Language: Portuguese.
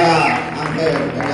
para a